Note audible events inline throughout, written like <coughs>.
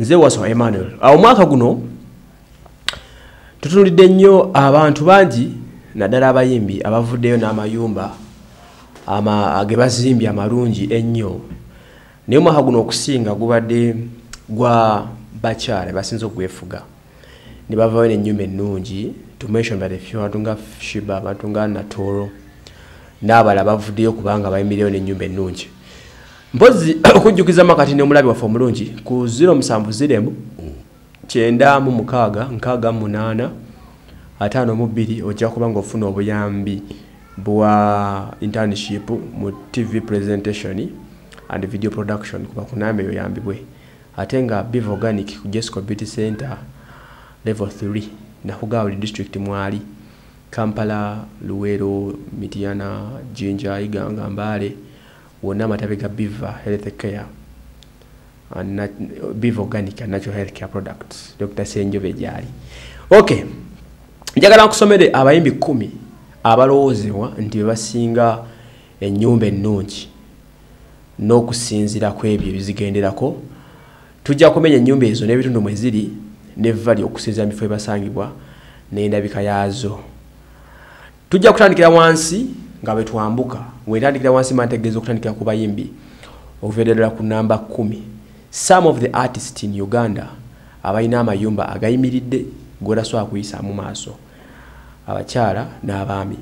nze waso emmanuel. Awo omwaka guno tutunulidde nnyo abantu bangi naddala abayimbi abavuddeyo n'amayumba ge bazimbye amalungi ennyo. Naye omwaka guno okusinga gubadde gwa bakyala basinza okwefuga ne bavayo n'ennyumba ennungi tumention but efyo abantu nga shiba abantu nga natoro n'abala bavuddeyo kubanga bayimirireyo n'ennyumba ennungi mpozi <coughs> okujjukiza makati n'omulabi waffe omulungi ku 07 kyenda mu mukaaga nkaaga munaana ataano mu bbiri ojja kuba ng'ofuna obuyambi bwa internship mu tv presentation and video production kuba kunamba eyo yambibwe. Ate nga biv organic ku jesco beauty center level 3 nakugawuli district mwali kampala luwero mitiana jinja iganga mbale wonna amatabe ga biva health care biv organic natural health care products. Dr senjobe gyali. Okay njagala nkusomere abayimbi kumi abalowoozebwa nti bebasinga ennyumba ennungi n'okusinziira ku ebyo ebizigenderako tujja kumenya ennyumba ezo n'ebitundu mwe ziri nevali okusinziira mifo ebasangibwa n'endabika yaazo. Tujja kutandikira wansi nga bwe twambuka wetandikira wansi mantegeeza okutandikira ku bayimbi okuvaera ddala ku namba kumi. Some of the artist in uganda abalina amayumba agayimiridde gotasobola kuyisaamu maaso. Abakyala n'abaami.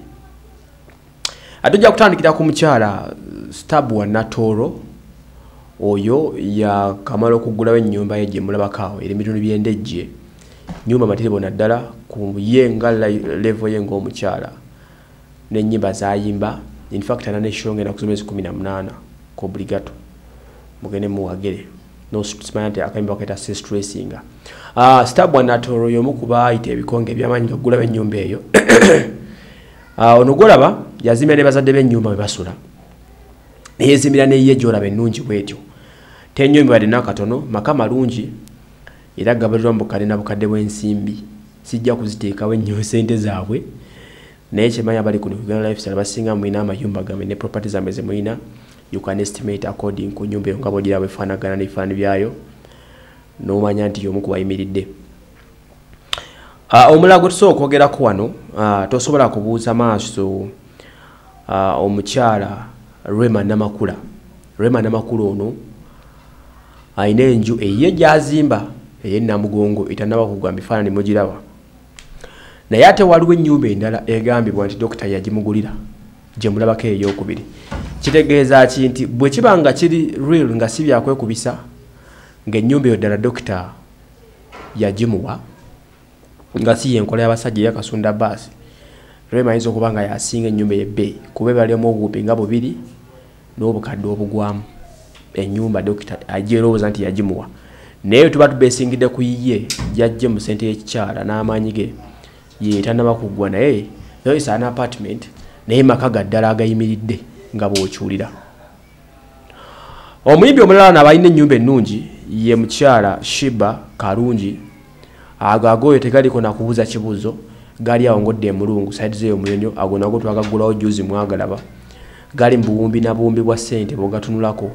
Atujja kutandikira ku mukyala stabwa natoro oyo yakamala okuggulawo ennyumba ye gye mulabakaawo eri mitundu byendejje. Nyumba matirebo naddala ku ye nga levo ye ngaomukyala nenyimba zayimba infact ana neshonga enaku zomezi 18 ku obligato mugende muwagere. Nosimanya nti akayimba bakaita sestressinga uh, stabwa natoro yomu kuba ayita ebikonge ebyamanyi gaggulawo ennyumba eyo. Uh, <coughs> ono golaba yazimbira ne bazadde b'ennyumba bwe basula. Neyezimbira neye gyolaba ennungi bwetyo. Tenyumba wadde nakatono maka malungi era gabalirwa mu bukadde na bukadde bw'ensimbi. Sijja kuziteekawo ennyo <laughs> sente zaabwe naye kyemanya bali ku uganda lifestyle basinga mulina amayumba gamwe ne property zamwe zemulina you can estimate according ku nyumba eyo nga bwogira bwefaanagana n'ebifaanani byayo nomanya nti yomu kubayimiridde uh, omulala gwe tusobola okwogerako wano uh, tosobola kubuuza maaso uh, omukyala rema namakula. Rema namakula ono ayina enju eyiye gyazimba eyenamugongo etanaba kugwa mifaanani mugiraba naye ate waliwo ennyumba endala egambibwa nti dokita yagimugulira gyemulabako eyokubiri kitegeeza ki nti bwe kiba nga kiri real nga si byakwekubisa ngaennyumba eyo ddala dokita yagimuwa nga si yenkola y'abasajja eyakasunda baasi rema ayinza okuba nga yasinga ennyumba eyebbeeyi kuba ebalimu obuwumbi nga bubiri n'obukadde obugwamu. Ennyumba dokita agyerowooza nti yagimuwa. Naye tuba tubesingidde ku yiye gyajje mu sente y'ekikyala n'amaanyi ge ye tanaba kuggwa naye yoyisa an apartment naye maka ga ddala agayimiridde nga bw'okyulira. Omuyimbi omulala naabalina ennyumba ennungi ye mukyala shiba kalungi ago agoyo tegaliko nakubuuza kibuuzo gali awo ngodde emulungu saidi zeyo omuyonyo ago nago twagaggulawo juzi mwagalaba gali mu buwumbi na buwumbi bwa ssente bwogatunulako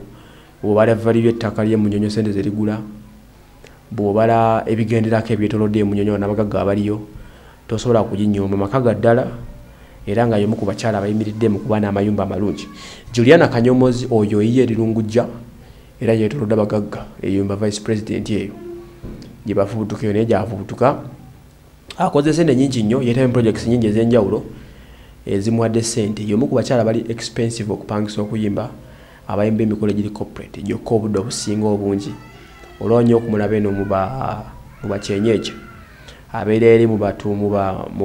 bwobala vali byettaka lyemunyonyo sente zerigula bwobala ebigenderako ebyetolodde emunyonyo nabagaga abaliyo tosobola kuginyoma maka ga ddala era nga yomu ku bakyala abayimiridde mu kuba n'amayumba amalungi. Juliana kanyomozi oyo yiye erirungujja era yetolodde abagagga eyumba vice president eyo. Gye bafubutuka eyo naye gyafubutuka. Akoze sente nyingi nnyo yeetamu projects nyingi ez'enjawulo ezimuwadde sente yomu ku bakyala bali expensive okupangisa okuyimba abayimba emikolo egiri corporate. Gyokka obudde obusinga obungi olwonyo okumulaba eno mu bakyenyeekyo abeera eri mu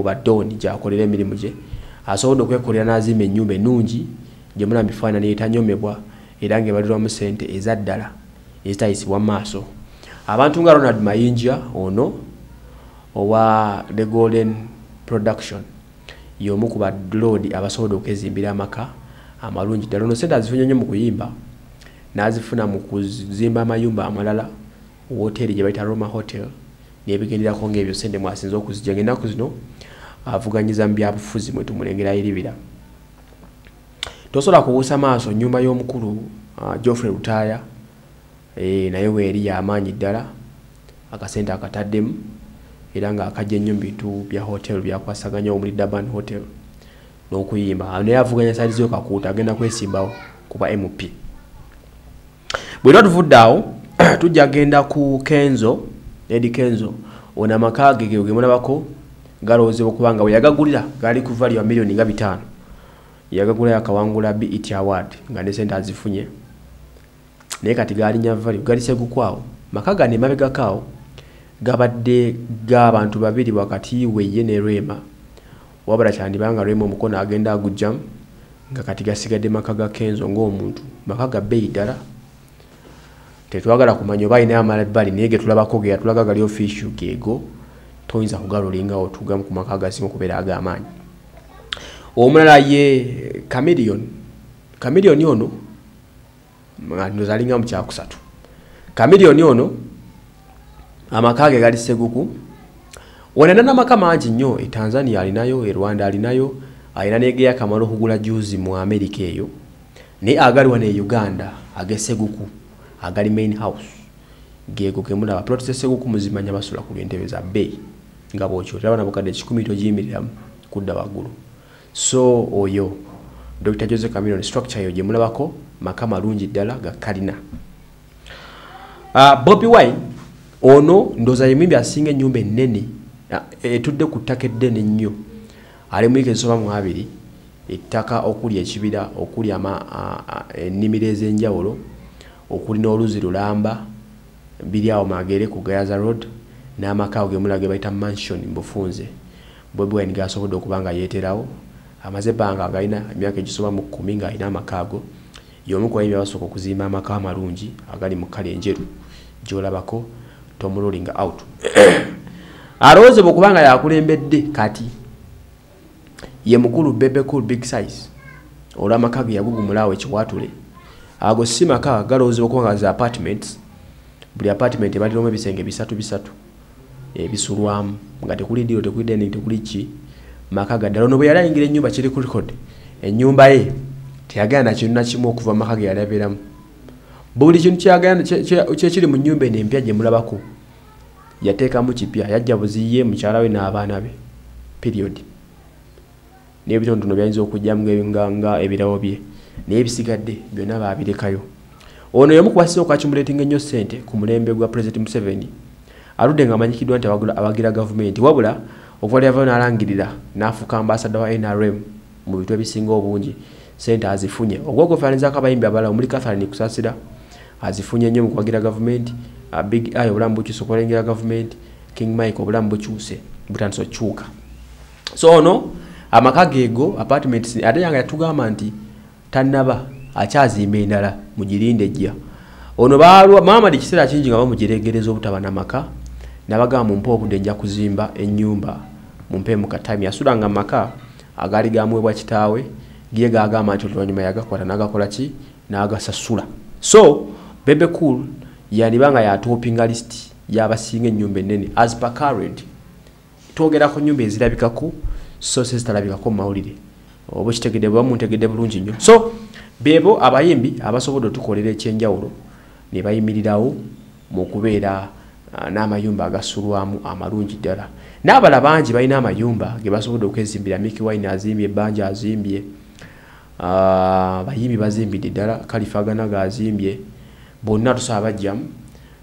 badooni gyakolera emirimu gye. Asobodde okwekolera n'azimba ennyumba ennungi gyemula mifaanani etanyomebwa era ng'ebalirwamu sente eza ddala ezitayisibwa maaso. Abantu nga ronald mayinja ono owa the golden production y'omu ku badload abasobodde okwezimbira amaka amalungi ddala. Ono sente azifunye nnyo mu kuyimba n'azifuna mu kuzimba amayumba amalala woteeri gye bayita roma hotel nebigenderako ngaebyo sente mwasinze okuzijja ngaenaku zino avuganyiza mu byabufuzi mwe tumulengera iribira tosobola kubuusa maaso nyumba y'omukulu uh, geoffrey lutaya e, naye weeri yamaanyi ddala akasente akataddemu era nga akajja ennyo mu bintu bya hotel byakwasaganya omuli daban hotel n'okuyimba. Naye avuganya saalizeyo kakuuta agenda kwesimbawo kuba mp bwe twa tuvudde awo <clears throat> tujja genda ku kenzo edi kenzo ono amaka ge gemulabako galowoozebwa okuba nga weyagagulira gali ku vali wa miliyoni nga bitaano. Yagagula yakawangula bet award nga ne sente azifunye. Naye kati galinya vali gali segukwawo maka gano emabegakaawo gabadde g'abantu babiri wakati weye ne rwema wabula kyandibanga rwema omukono agenda agujjamu nga kati gasigadde maka ga kenzo ng'omuntu. Maka ga bbeeyi ddala tetwagala kumanya oba ayinayo amalabbali naye getulabako ge yatulaga gali ofisio geego toyinza kugalolingawo tugamu ku maka gasinga okubeera ag'amaanyi omulala ye camilion camilioni ono nozalinga mu kyakusatu camilioni ono amaka ge gali seguku wonana n'amaka mangi nnyo e tanzania alinayo e rwanda alinayo alina negeya kamala okugula juzi mu amerika eyo naye agali wano e uganda ageseguku agali main house gego gemulaba plot seguku muzimanya basula ku lwentebe za bbeeyi nga bwokyotera bana bukadde kikumi togiyimiriramu kudda waggulu. So oyo dr jose camilion structure eyo gyemulabako maka malungi ddala gakalina uh, bobi wine ono ndooza yemwimbi asinga ennyumba ennene etudde ku ttaka eddene ennyo ali muika ezisoba mu abiri ettaka okuli ekibira okuli ennimiro ez'enjawulo okuli n'oluzi lulamba biri awo magere ku gayaza road n'amakaawo gemulaga ge bayita mansion mbufunze. Wine gasobodde okuba nga yeeterawo amaze ebbanga galina emyaka egisoba mu kkumi ng'alina amakaago y'omu kubayimbi abasooka okuzimba amaka amalungi agali mu kale enjeru gy'olabako tomulolinga out. <clears throat> Alowoozebwa okuba nga yakulembedde kati ye mukulu bebekul big size olw'amaka ge yagugumulaawo ekiwatule ago si maka galowoozebwa okuba nga za apartments buli apartment ebaliramu ebisenge bisatu bisatu ebisulwamu nga tekuli diro tekuli dening tekuli ki? Maka gaddala ono bwe yali ayingira ennyumba kiri ku record. Ennyumba ye teyagenda nakintu nakimu okuva mu maka ge yali abeeramu buli kintu kyekiri mu nnyumba eno empya gye mulabako yateekamu kipya yajja buziye mukyala we n'abaana be. Period. N'ebitonotono byayinza okujjamu nga ebirawo bye naye ebisigadde byonna baabirekayo ono yomu kubasiza okwakimulatinga ennyo ssente ku mulembe gwa president museveni aludde nga amanyikiddwa nti awagira gavumenti wabula okuva lyavayo n'alangirira n'afuuka ambasada wa nrm mu bitu ebisinga obungi sente azifunye. Ogwogofaanizako abayimbi abalala omuli catharine kusasira azifunye nnyo mu kuwagira gavumenti big eye obulamu bukyuse okulengera gavumenti king mike obulamu bukyuse butandisa okukyuka so ono amaka geego apartments ate yanga yatugamba nti tannaba akyazimba endala mugirinde ejja. Ono maamad ekiseera kingi nga bamugiregereza obutaba namaka nabagamba mumpe obudde nja kuzimba ennyumba mumpe mukatime yasulanga mumaka agaali gamuwebwa kitaawe giye gagamba nti oluvanyuma yagakwata nagakola ki? Nagasasula. So bebe cool yandiba nga yatopinga list yabasinga ennyumba enene as per current. Twogera ku nyumba ezirabikako so sezitalabikako mumawulire oba kitegedde bwe bamuntegedde bulungi nnyo. So bebo abayimbi abasobodde otukolera ekyenjawulo ne bayimirirawo mu kubeera n'amayumba agasulwamu amalungi ddala. N'abala bangi balina amayumba ge basobodde okwezimbira miki wine azimbye ebbanja azimbye bayimbi bazimbidde ddala kalifagana gazimbye bonna tusaba bajjamu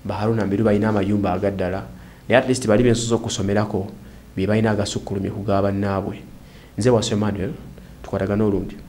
baharuna mbiru balina amayumba agaddala naye at least bali bensoza okusomerako be balina agasukkulumye ku gabannaabwe nze wasemanuel Coraganorundi.